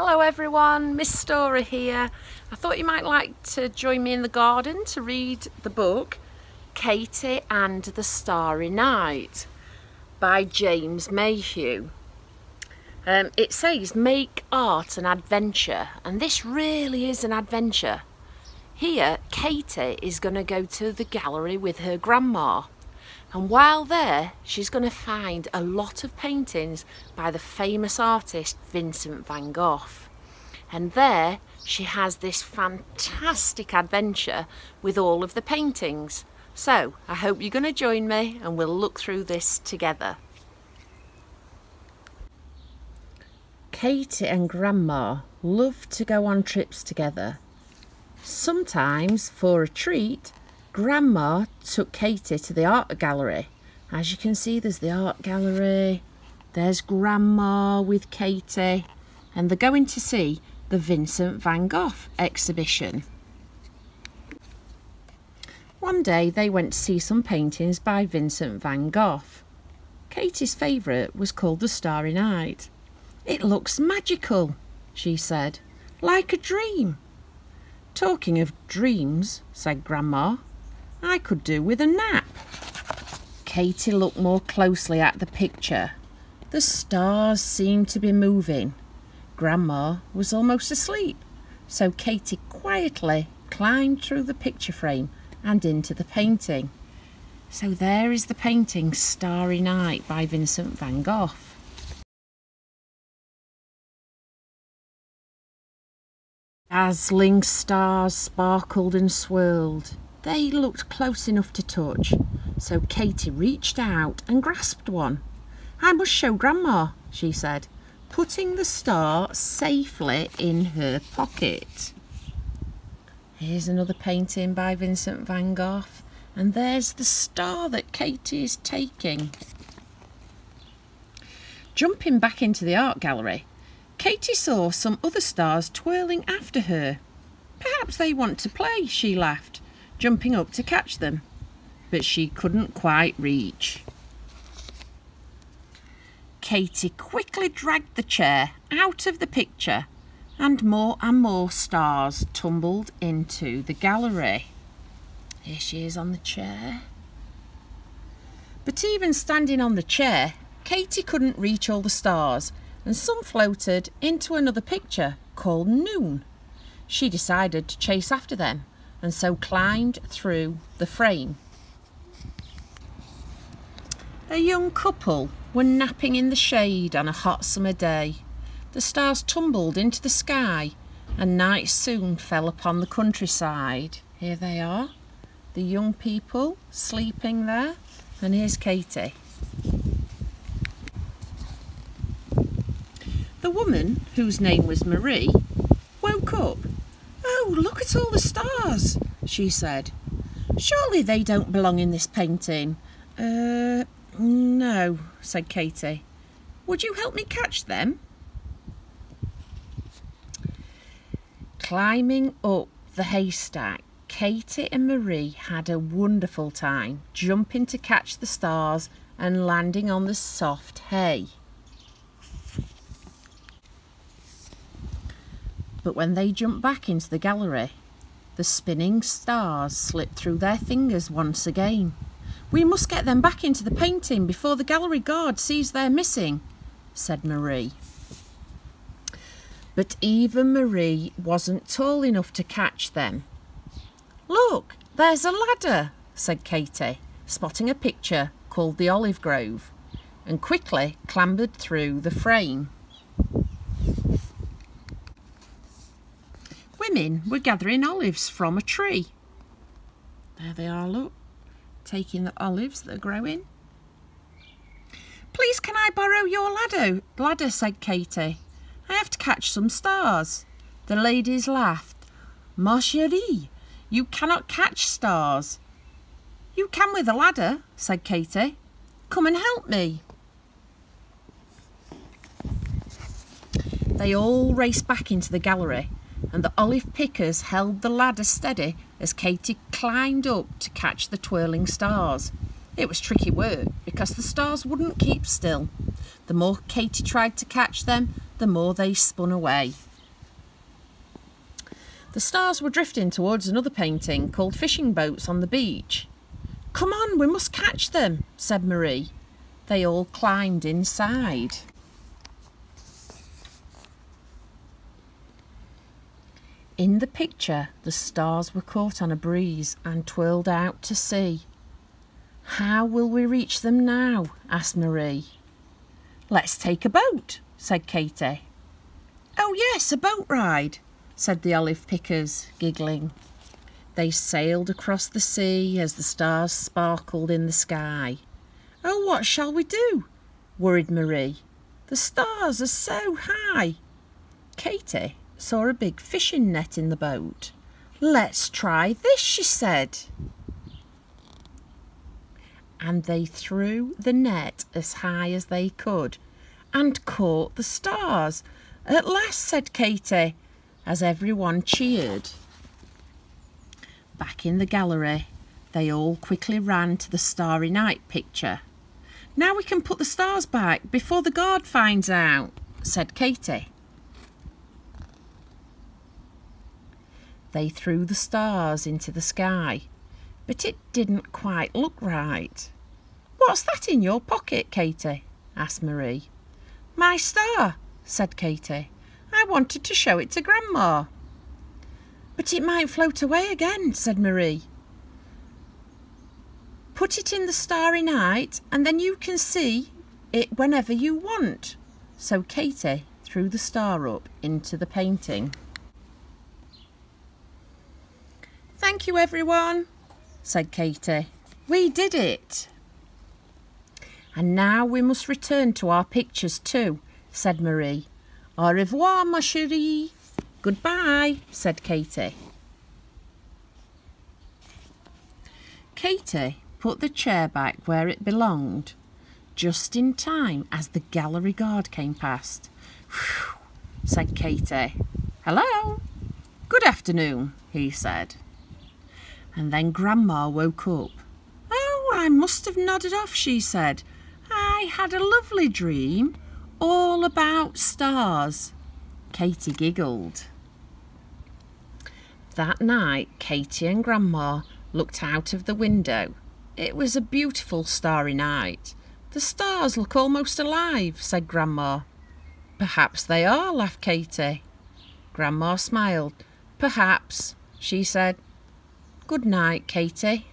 Hello everyone, Miss Storer here. I thought you might like to join me in the garden to read the book Katie and the Starry Night by James Mayhew. Um, it says make art an adventure and this really is an adventure. Here Katie is going to go to the gallery with her grandma and while there, she's going to find a lot of paintings by the famous artist Vincent van Gogh. And there she has this fantastic adventure with all of the paintings. So I hope you're going to join me and we'll look through this together. Katie and Grandma love to go on trips together. Sometimes for a treat Grandma took Katie to the art gallery. As you can see, there's the art gallery. There's Grandma with Katie. And they're going to see the Vincent van Gogh exhibition. One day they went to see some paintings by Vincent van Gogh. Katie's favourite was called The Starry Night. It looks magical, she said, like a dream. Talking of dreams, said Grandma, I could do with a nap. Katie looked more closely at the picture. The stars seemed to be moving. Grandma was almost asleep, so Katie quietly climbed through the picture frame and into the painting. So there is the painting Starry Night by Vincent van Gogh. Dazzling stars sparkled and swirled. They looked close enough to touch, so Katie reached out and grasped one. I must show Grandma, she said, putting the star safely in her pocket. Here's another painting by Vincent van Gogh, and there's the star that Katie is taking. Jumping back into the art gallery, Katie saw some other stars twirling after her. Perhaps they want to play, she laughed jumping up to catch them, but she couldn't quite reach. Katie quickly dragged the chair out of the picture and more and more stars tumbled into the gallery. Here she is on the chair. But even standing on the chair, Katie couldn't reach all the stars and some floated into another picture called Noon. She decided to chase after them and so climbed through the frame. A young couple were napping in the shade on a hot summer day. The stars tumbled into the sky and night soon fell upon the countryside. Here they are, the young people sleeping there, and here's Katie. The woman, whose name was Marie, woke up Oh, look at all the stars, she said. Surely they don't belong in this painting. Uh, no, said Katie. Would you help me catch them? Climbing up the haystack, Katie and Marie had a wonderful time jumping to catch the stars and landing on the soft hay. But when they jumped back into the gallery, the spinning stars slipped through their fingers once again. We must get them back into the painting before the gallery guard sees they're missing, said Marie. But even Marie wasn't tall enough to catch them. Look, there's a ladder, said Katie, spotting a picture called the Olive Grove, and quickly clambered through the frame. Women were gathering olives from a tree. There they are, look, taking the olives that are growing. Please can I borrow your ladder, ladder, said Katie. I have to catch some stars. The ladies laughed. Ma chérie, you cannot catch stars. You can with a ladder, said Katie. Come and help me. They all raced back into the gallery and the olive pickers held the ladder steady as Katie climbed up to catch the twirling stars. It was tricky work because the stars wouldn't keep still. The more Katie tried to catch them, the more they spun away. The stars were drifting towards another painting called Fishing Boats on the Beach. Come on, we must catch them, said Marie. They all climbed inside. In the picture, the stars were caught on a breeze and twirled out to sea. How will we reach them now? asked Marie. Let's take a boat, said Katie. Oh, yes, a boat ride, said the olive pickers, giggling. They sailed across the sea as the stars sparkled in the sky. Oh, what shall we do? worried Marie. The stars are so high. Katie saw a big fishing net in the boat. Let's try this, she said. And they threw the net as high as they could and caught the stars. At last, said Katie, as everyone cheered. Back in the gallery, they all quickly ran to the Starry Night picture. Now we can put the stars back before the guard finds out, said Katie. They threw the stars into the sky, but it didn't quite look right. What's that in your pocket, Katie? asked Marie. My star, said Katie. I wanted to show it to Grandma. But it might float away again, said Marie. Put it in the starry night and then you can see it whenever you want. So Katie threw the star up into the painting. Thank you, everyone, said Katie. We did it. And now we must return to our pictures too, said Marie. Au revoir, ma chérie. Goodbye, said Katie. Katie put the chair back where it belonged, just in time as the gallery guard came past. Whew, said Katie. Hello. Good afternoon, he said. And then Grandma woke up. Oh, I must have nodded off, she said. I had a lovely dream, all about stars. Katie giggled. That night, Katie and Grandma looked out of the window. It was a beautiful starry night. The stars look almost alive, said Grandma. Perhaps they are, laughed Katie. Grandma smiled. Perhaps, she said. Good night, Katie.